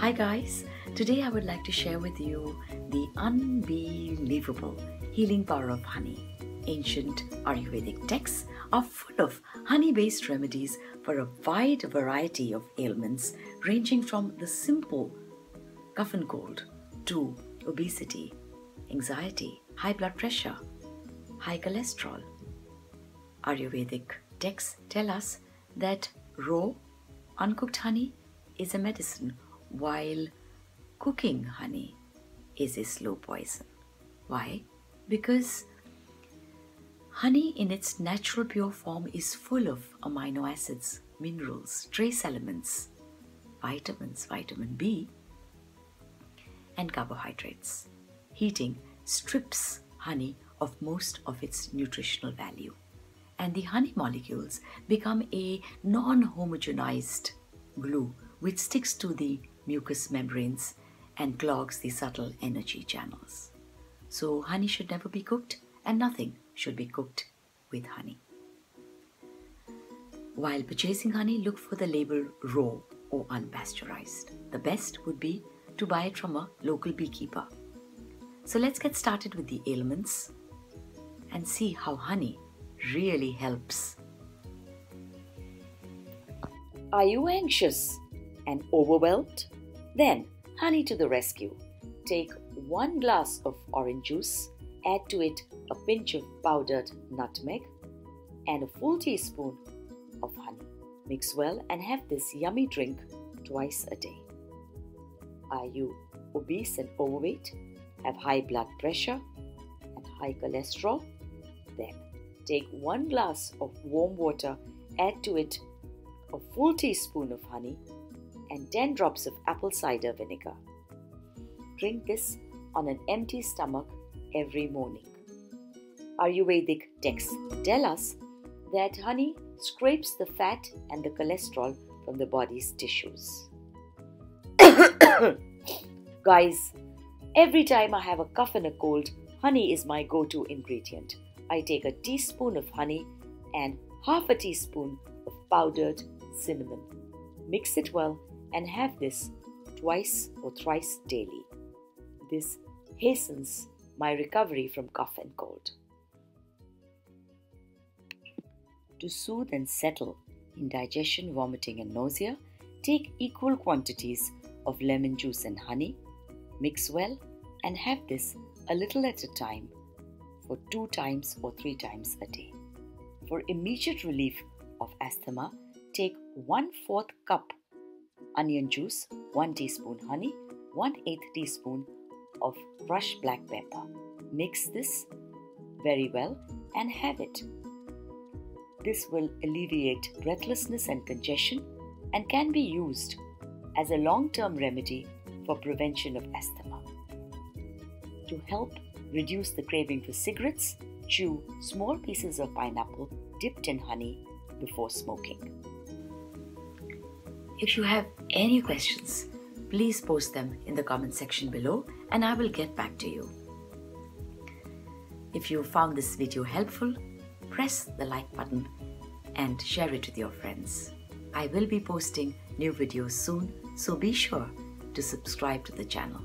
Hi guys, today I would like to share with you the unbelievable healing power of honey. Ancient Ayurvedic texts are full of honey based remedies for a wide variety of ailments, ranging from the simple cough and cold to obesity, anxiety, high blood pressure, high cholesterol. Ayurvedic texts tell us that raw, uncooked honey is a medicine, while cooking honey is a slow poison. Why? Because honey, in its natural pure form, is full of amino acids, minerals, trace elements, vitamins, vitamin B, and carbohydrates. Heating strips honey of most of its nutritional value, and the honey molecules become a non homogenized glue which sticks to the mucous membranes and clogs the subtle energy channels. So, honey should never be cooked, and nothing should be cooked with honey. While purchasing honey, look for the label raw or unpasteurized. The best would be to buy it from a local beekeeper. So, let's get started with the ailments and see how honey really helps. Are you anxious and overwhelmed? Then, honey to the rescue. Take one glass of orange juice, add to it a pinch of powdered nutmeg and a full teaspoon of honey. Mix well and have this yummy drink twice a day. Are you obese and overweight? Have high blood pressure and high cholesterol? Then take one glass of warm water, add to it a full teaspoon of honey and 10 drops of apple cider vinegar. Drink this on an empty stomach every morning. Ayurvedic texts tell us that honey scrapes the fat and the cholesterol from the body's tissues. Guys, every time I have a cough and a cold, honey is my go to ingredient. I take a teaspoon of honey and half a teaspoon of powdered cinnamon. Mix it well and have this twice or thrice daily. This hastens my recovery from cough and cold. To soothe and settle indigestion, vomiting, and nausea, take equal quantities of lemon juice and honey, mix well, and have this a little at a time for two times or three times a day. For immediate relief of asthma, take one fourth cup onion juice, 1 teaspoon honey, 1 8 teaspoon of crushed black pepper. Mix this very well and have it. This will alleviate breathlessness and congestion and can be used as a long term remedy for prevention of asthma. To help reduce the craving for cigarettes, chew small pieces of pineapple dipped in honey before smoking. If you have any questions, please post them in the comment section below and I will get back to you. If you found this video helpful, press the like button and share it with your friends. I will be posting new videos soon, so be sure to subscribe to the channel.